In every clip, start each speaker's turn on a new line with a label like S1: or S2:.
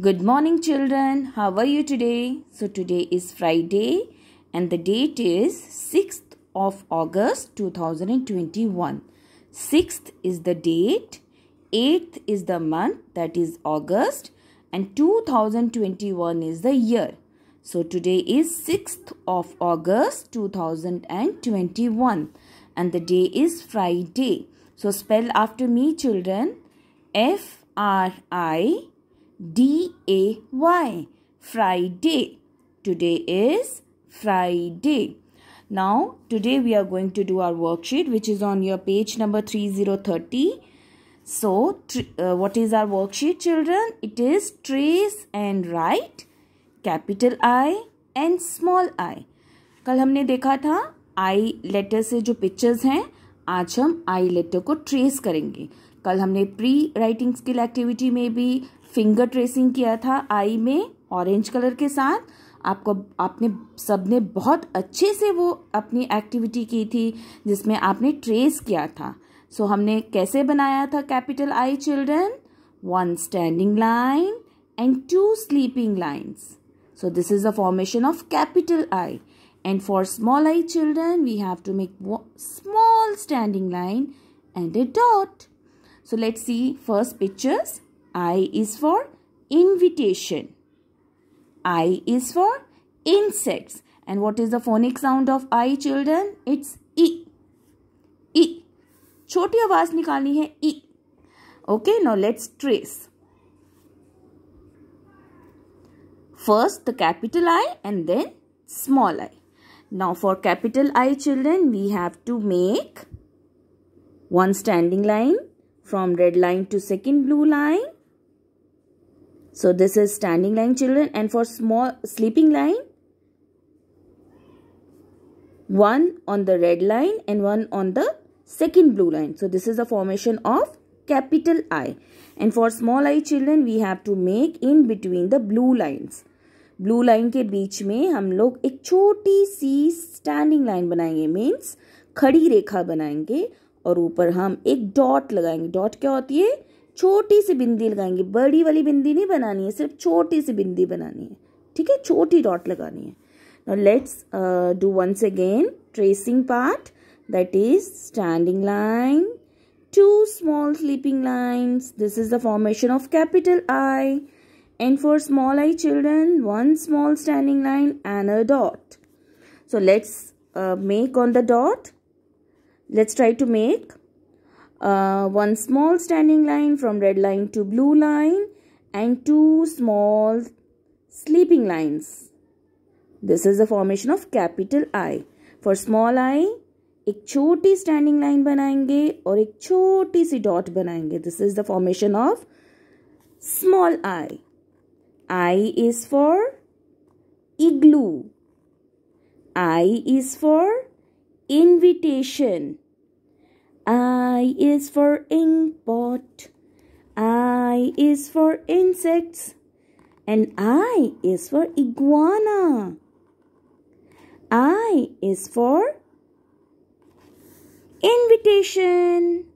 S1: Good morning, children. How are you today? So, today is Friday and the date is 6th of August 2021. 6th is the date, 8th is the month that is August, and 2021 is the year. So, today is 6th of August 2021 and the day is Friday. So, spell after me, children F R I D A Y. Friday. Today is Friday. Now, today we are going to do our worksheet which is on your page number 3030. So, uh, what is our worksheet children? It is trace and write capital I and small i. कल हमने देखा था आई letter से जो pictures हैं आज हम आई letter को ट्रेस करेंगे कल हमने प्री राइटिंग स्किल एक्टिविटी में भी फिंगर ट्रेसिंग किया था आई में ऑरेंज कलर के साथ। आपको आपने सबने बहुत अच्छे से वो अपनी एक्टिविटी की थी जिसमें आपने ट्रेस किया था। सो so, हमने कैसे बनाया था capital I children one standing line and two sleeping lines so this is the formation of capital I and for small I children we have to make small standing line and a dot So let's see first pictures I is for invitation. I is for insects. And what is the phonic sound of I children? It's E. E. छोटी आवाज निकालनी है E. Okay, now let's trace. First the capital I and then small i. Now for capital I children, we have to make one standing line from red line to second blue line so this is standing line children and for small sleeping line one on the red line and one on the second blue line. So this is a formation of capital I. And for small i children we have to make in between the blue lines. Blue line के बीच में हम लोग एक छोटी सी standing line बनाएंगे means खड़ी रेखा बनाएंगे और ऊपर हम एक डॉट लगाएँगे। डॉट क्या होती है? छोटी सी बिंदी लगाएँगे। बड़ी वाली बिंदी नहीं बनानी है, सिर्फ़ छोटी सी बिंदी बनानी है। ठीक है? छोटी डॉट लगानी है। Now let's do once again tracing part that is standing line two small sleeping lines this is the formation of capital I and for small I children one small standing line and a dot so let's make on the dot let's try to make uh, one small standing line from red line to blue line and two small sleeping lines. This is the formation of capital I. For small i, एक छोटी standing line बनाएंगे और एक छोटी सी dot बनाएंगे this is the formation of small I I is for igloo I is for invitation. I is for inkpot. I is for insects. And I is for iguana. I is for invitation.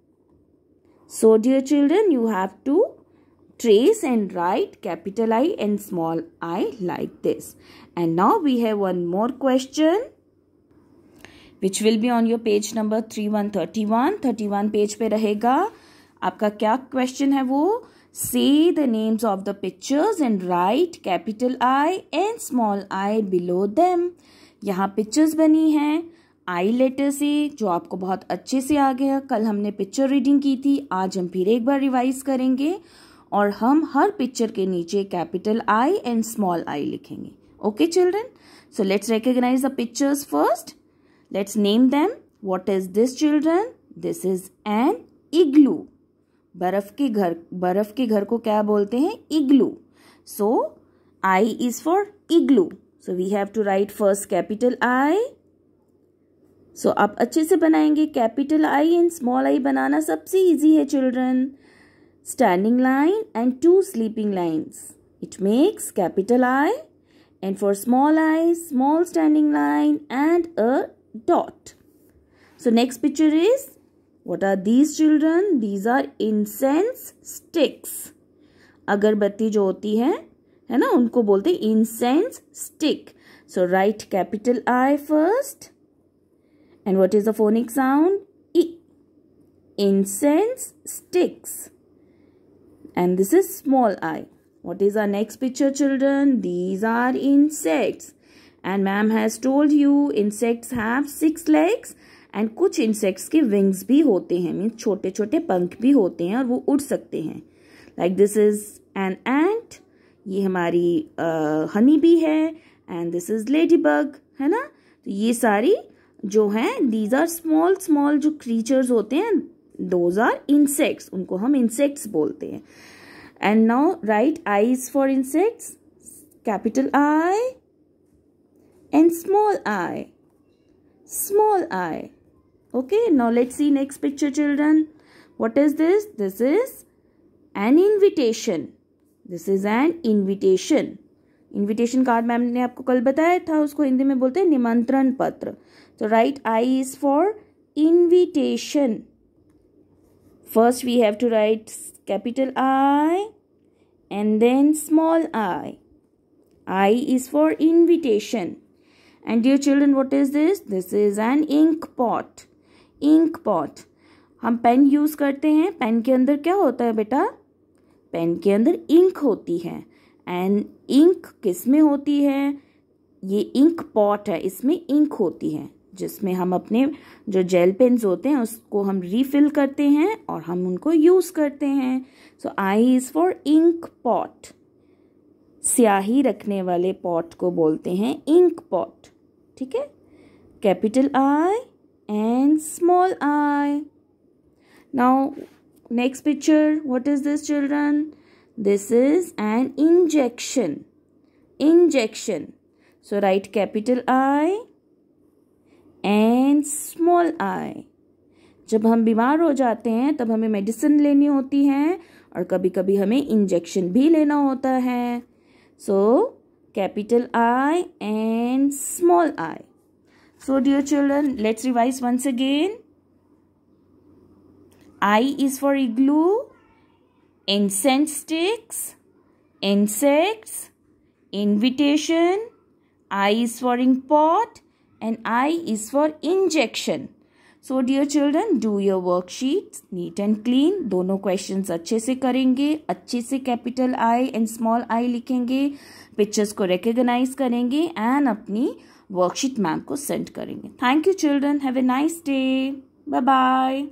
S1: So dear children, you have to trace and write capital I and small i like this. And now we have one more question. Which will be on your page number three one thirty one thirty one page पे रहेगा। आपका क्या question है वो? Say the names of the pictures and write capital I and small I below them यहाँ pictures बनी हैं। आई letter से, जो आपको बहुत अच्छे से आ गया। कल हमने पिक्चर रीडिंग की थी। आज हम फिर एक बार रिवाइज करेंगे। और हम हर पिक्चर के नीचे capital I and small I लिखेंगे। Okay children so let's recognise the pictures first Let's name them. What is this, children? This is an igloo. बर्फ़ के घर, बर्फ़ के घर को क्या बोलते हैं? Igloo so I is for igloo so we have to write first capital I so आप अच्छे से बनाएँगे capital I and small I बनाना सबसे इजी है children standing line and two sleeping lines it makes capital I and for small i, small standing line and a dot. So next picture is, what are these children? These are incense sticks. अगरबत्ती जो होती है है ना उनको बोलते हैं incense stick so write capital I first and what is the phonic sound E incense sticks and this is small i what is our next picture children these are insects And ma'am has told you insects have six legs and कुछ insects के wings भी होते हैं means छोटे छोटे पंख भी होते हैं और वो उड़ सकते हैं। Like this is an ant ये हमारी हनी बी है and this is lady bug है ना? तो ये सारी जो हैं दीज आर स्मॉल स्मॉल जो क्रीचर्स होते हैं दोज आर इंसेक्ट्स उनको हम इंसेक्ट्स बोलते हैं। And now write I's for insects capital I and small I small I okay now let's see next picture children what is this this is an invitation this is an invitation invitation card ma'am ने आपको कल बताया था उसको हिंदी में बोलते हैं निमंत्रण पत्र तो write I is for invitation first we have to write capital I and then small i i is for invitation and dear children, what is this? This is an ink pot. Ink pot हम pen use करते हैं। Pen के अंदर क्या होता है बेटा? Pen के अंदर इंक होती है। एंड इंक किसमें होती है? ये इंक पॉट है। इसमें इंक होती है। जिसमें हम अपने जो जेल पेन्स होते हैं, उसको हम रीफिल करते हैं और हम उनको यूज़ करते हैं। So I is for ink pot स्याही रखने वाले पॉट को बोलते हैं इंक पॉट ठीक है? Capital I and small I now next picture what is this children this is an injection injection so write capital I and small I जब हम बीमार हो जाते हैं, तब हमें मेडिसिन लेनी होती है और कभी कभी हमें इंजेक्शन भी लेना होता है। So capital I and small i. So dear children, let's revise once again. I is for igloo, incense sticks, insects, invitation, I is for import, and I is for injection. So dear children do your worksheet neat and clean दोनों questions अच्छे से करेंगे, अच्छे से capital I and small I लिखेंगे pictures को recognise करेंगे and अपनी वर्कशीट मैम को सेंड करेंगे. Thank you children have a nice day bye bye